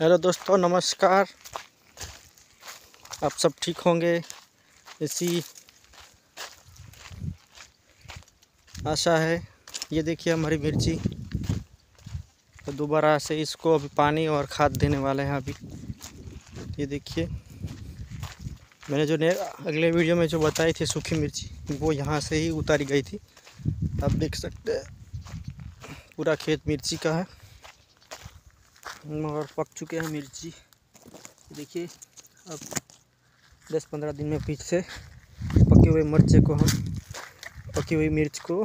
Hello दोस्तों, नमस्कार। आप सब ठीक होंगे? इसी आशा है। ये देखिए हमारी मिर्ची। तो दोबारा से इसको अभी पानी और खाद देने वाले हैं अभी। ये देखिए। मैंने जो ने, अगले वीडियो में जो बताई थी सूखी मिर्ची, वो यहाँ से ही उतारी गई थी। आप देख सकते हैं, पूरा खेत मिर्ची का है। और पक चुके हैं मिर्ची। देखिए, अब 10-15 दिन में पीछे पके हुए मिर्चे को हम, पकी हुई मिर्च को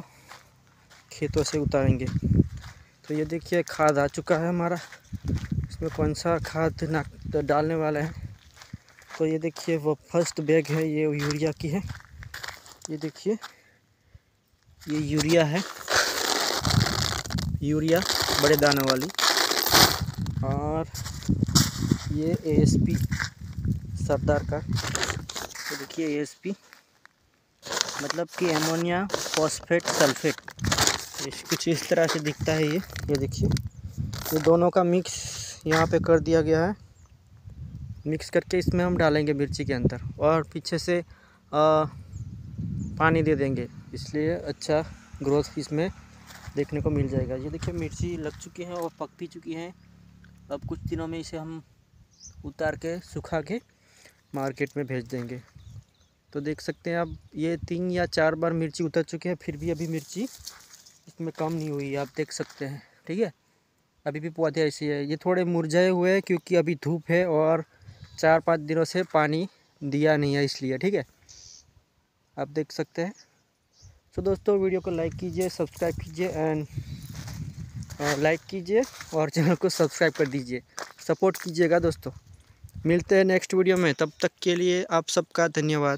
खेतों से उतारेंगे। तो ये देखिए, खाद आ चुका है हमारा। इसमें कौन सा खाद ना डालने वाला है? तो ये देखिए, वो फ़र्स्ट बैग है, ये यूरिया की है। ये देखिए, ये यूरिया है। यूरिया बड़े दानों वाली। और ये एएसपी सरदार का। तो देखिए एएसपी मतलब कि एमोनिया फॉस्फेट सल्फेट कुछ इस तरह से दिखता है ये। ये देखिए। ये दोनों का मिक्स यहाँ पे कर दिया गया है। मिक्स करके इसमें हम डालेंगे मिर्ची के अंदर। और पीछे से आ, पानी दे देंगे। इसलिए अच्छा ग्रोथ इसमें देखने को मिल जाएगा। ये देखिए मिर्ची लग चुकी है और पक भी चुकी है। अब कुछ दिनों में इसे हम उतार के सुखा के मार्केट में भेज देंगे। तो देख सकते हैं अब ये तीन या चार बार मिर्ची उतर चुके हैं, फिर भी अभी मिर्ची इसमें कम नहीं हुई, आप देख सकते हैं, ठीक है? अभी भी पौधे ऐसे है। ये थोड़े मुरझाए हुए हैं क्योंकि अभी धूप है और चार पाँच दिनों से पानी दिया नहीं है इसलिए, ठीक है? आप देख सकते हैं। तो दोस्तों, वीडियो को लाइक कीजिए, सब्सक्राइब कीजिए, एंड लाइक कीजिए और चैनल को सब्सक्राइब कर दीजिए। सपोर्ट कीजिएगा दोस्तों। मिलते हैं नेक्स्ट वीडियो में। तब तक के लिए आप सबका धन्यवाद।